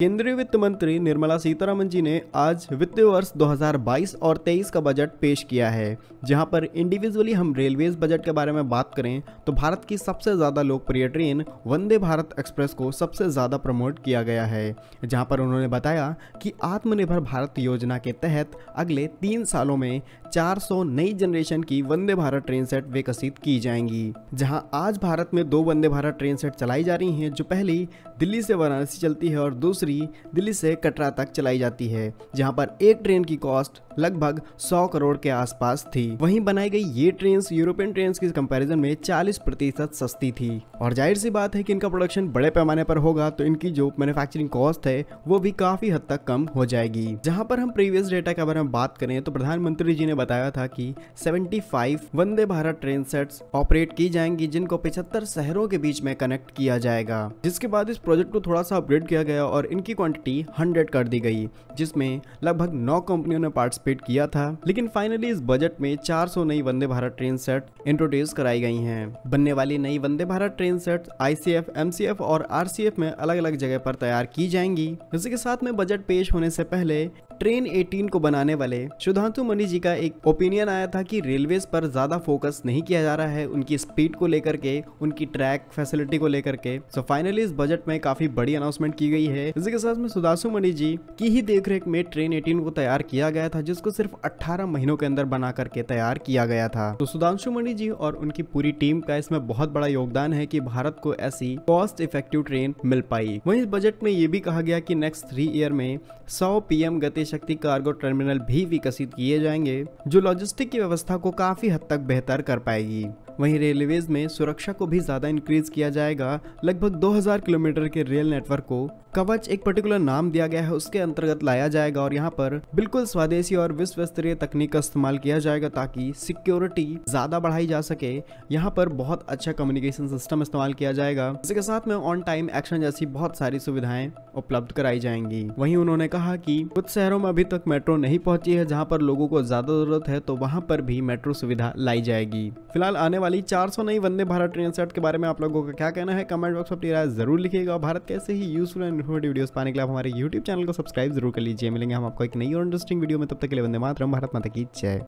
केंद्रीय वित्त मंत्री निर्मला सीतारामन जी ने आज वित्तीय वर्ष 2022 और 23 का बजट पेश किया है। जहाँ पर इंडिविजुअली हम रेलवेज बजट के बारे में बात करें तो भारत की सबसे ज़्यादा लोकप्रिय ट्रेन वंदे भारत एक्सप्रेस को सबसे ज़्यादा प्रमोट किया गया है। जहाँ पर उन्होंने बताया कि आत्मनिर्भर भारत योजना के तहत अगले तीन सालों में 400 नई जनरेशन की वंदे भारत ट्रेन सेट विकसित की जाएँगी। जहाँ आज भारत में दो वंदे भारत ट्रेन सेट चलाई जा रही हैं, जो पहली दिल्ली से वाराणसी चलती है और दूसरी दूसरी दिल्ली से कटरा तक चलाई जाती है, जहाँ पर एक ट्रेन की कॉस्ट लगभग 100 करोड़ के आसपास थी। वहीं बनाई गई ये ट्रेन यूरोपियन ट्रेन की कंपैरिजन में 40 प्रतिशत सस्ती थी। और ज़ाहिर सी बात है कि इनका प्रोडक्शन बड़े पैमाने पर होगा तो इनकी जो मैन्युफैक्चरिंग कॉस्ट है, वो भी काफ़ी हद तक कम हो जाएगी। जहाँ पर हम प्रीवियस डेटा के बारे में बात करें तो प्रधानमंत्री जी ने बताया था कि 75 Vande Bharat train sets operate की जाएँगी, जिनको पिछहत्तर शहरों के बीच में कनेक्ट किया जाएगा। जिसके बाद इस प्रोजेक्ट को थोड़ा सा अपग्रेड किया गया और इनकी क्वांटिटी 100 कर दी गई, जिसमें लगभग 9 कंपनियों ने पार्टिसिपेट किया था। लेकिन फाइनली इस बजट में 400 नई Vande Bharat train set introduce कराई गई हैं। बनने वाली नई Vande Bharat train set ICF MCF और आरसीएफ में अलग अलग जगह पर तैयार की जाएँगी। इसी के साथ में बजट पेश होने से पहले ट्रेन 18 को बनाने वाले सुधांशु मणि जी का एक ओपिनियन आया था कि रेलवेज पर ज़्यादा फोकस नहीं किया जा रहा है उनकी स्पीड को लेकर के, उनकी ट्रैक फैसिलिटी को लेकर के। सो so फाइनली इस बजट में काफ़ी बड़ी अनाउंसमेंट की गई है। इसी के साथ में सुधांशु मणि जी की ही देखरेख में ट्रेन 18 को तैयार किया गया था, जिसको सिर्फ़ 18 महीनों के अंदर बना करके तैयार किया गया था। तो सुधांशु मणि जी और उनकी पूरी टीम का इसमें बहुत बड़ा योगदान है की भारत को ऐसी कॉस्ट इफ़ेक्टिव ट्रेन मिल पाई। वही बजट में ये भी कहा गया की नेक्स्ट थ्री ईयर में सौ पीएम गति शक्ति कार्गो टर्मिनल भी विकसित किए जाएँगे, जो लॉजिस्टिक की व्यवस्था को काफ़ी हद तक बेहतर कर पाएगी। वहीं रेलवेज में सुरक्षा को भी ज़्यादा इंक्रीज किया जाएगा। लगभग 2000 किलोमीटर के रेल नेटवर्क को कवच एक पर्टिकुलर नाम दिया गया है, उसके अंतर्गत लाया जाएगा और यहाँ पर बिल्कुल स्वदेशी और विश्व स्तरीय तकनीक का इस्तेमाल किया जाएगा ताकि सिक्योरिटी ज़्यादा बढ़ाई जा सके। यहाँ पर बहुत अच्छा कम्युनिकेशन सिस्टम इस्तेमाल किया जाएगा। इसके साथ में ऑन टाइम एक्शन जैसी बहुत सारी सुविधाएँ उपलब्ध कराई जाएँगी। वहीं उन्होंने कहा कि कुछ शहरों में अभी तक मेट्रो नहीं पहुँची है, जहाँ पर लोगों को ज़्यादा ज़रूरत है तो वहाँ पर भी मेट्रो सुविधा लाई जाएगी। फ़िलहाल आने वाली 400 नई वंदे भारत ट्रेन सेट के बारे में आप लोगों का क्या कहना है? कमेंट बॉक्स में अपनी राय ज़रूर लिखिएगा भारत कैसे ही यूजफुल एंड इन्फॉर्मेटिव वीडियोस पाने के लिए आप हमारे यूट्यूब चैनल को सब्सक्राइब ज़रूर कर लीजिए। मिलेंगे हम आपको एक नई और इंटरेस्टिंग वीडियो में। तब तक के लिए वंदे मातरम, भारत माता की जय।